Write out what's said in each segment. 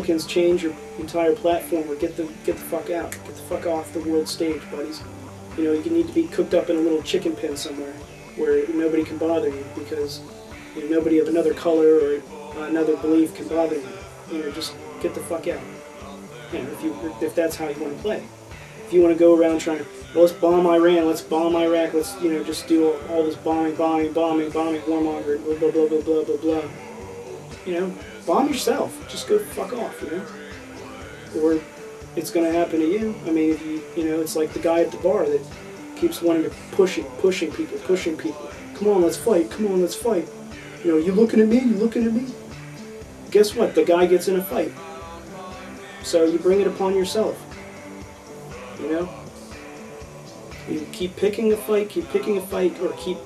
Republicans change your entire platform or get the get the fuck out, get the fuck off the world stage, buddies. You know, you need to be cooked up in a little chicken pen somewhere where nobody can bother you because you know, nobody of another color or another belief can bother you. You know, just get the fuck out. You know, if you if that's how you want to play. If you want to go around trying, well, let's bomb Iran, let's bomb Iraq, let's you know just do all, all this bombing, bombing, bombing, bombing, warmongering, blah blah blah blah blah blah blah. You know, bomb yourself. Just go fuck off. You know, or it's going to happen to you. I mean, if you you know, it's like the guy at the bar that keeps wanting to pushing, pushing people, pushing people. Come on, let's fight. Come on, let's fight. You know, you looking at me? You looking at me? Guess what? The guy gets in a fight. So you bring it upon yourself. You know? You keep picking a fight, keep picking a fight, or keep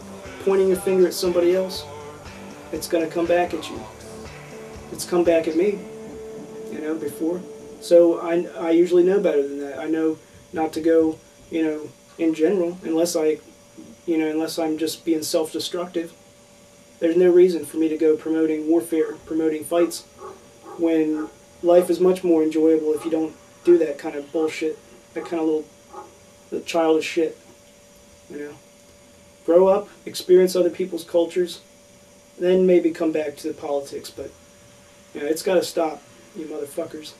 pointing a finger at somebody else, it's going to come back at you. It's come back at me, you know, before. So I, I usually know better than that. I know not to go, you know, in general, unless I, you know, unless I'm just being self-destructive. There's no reason for me to go promoting warfare, promoting fights, when life is much more enjoyable if you don't do that kind of bullshit, that kind of little, little childish shit. You know, grow up, experience other people's cultures, then maybe come back to the politics. But it's got to stop, you motherfuckers.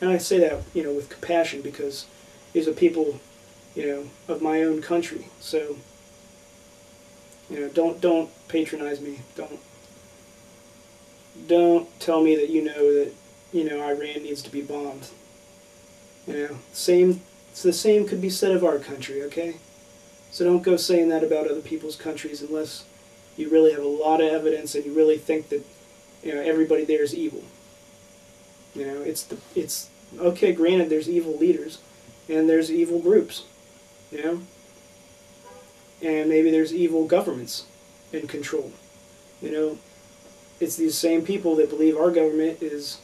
And I say that you know with compassion because these are people, you know, of my own country. So you know, don't don't patronize me. Don't don't tell me that you know that you know Iran needs to be bombed. You know, same. It's the same could be said of our country. Okay, so don't go saying that about other people's countries unless you really have a lot of evidence and you really think that you know everybody there is evil. You know, it's the it's okay. Granted, there's evil leaders and there's evil groups. You know, and maybe there's evil governments in control. You know, it's these same people that believe our government is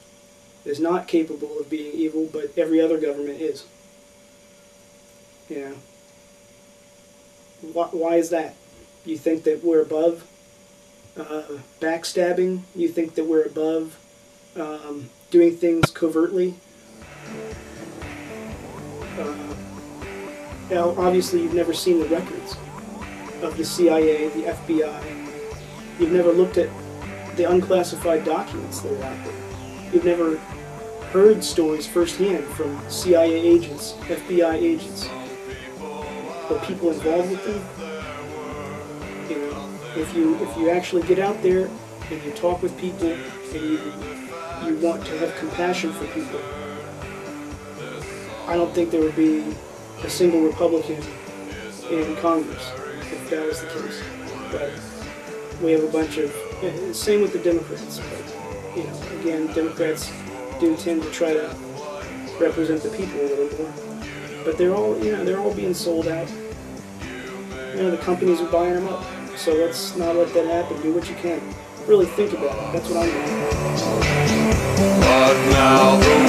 is not capable of being evil, but every other government is. You know, why, why is that? You think that we're above uh, backstabbing? You think that we're above um, doing things covertly? Uh, now, obviously, you've never seen the records of the CIA, the FBI. You've never looked at the unclassified documents that are out there. You've never heard stories firsthand from CIA agents, FBI agents, or people involved with them. If you if you actually get out there and you talk with people and you you want to have compassion for people, I don't think there would be a single Republican in Congress if that was the case. But we have a bunch of same with the Democrats. But, you know, again, Democrats do tend to try to represent the people a little more. But they're all, you know, they're all being sold out. You know, the companies are buying them up. So let's not let that happen. Do what you can. Really think about it. That's what I'm doing.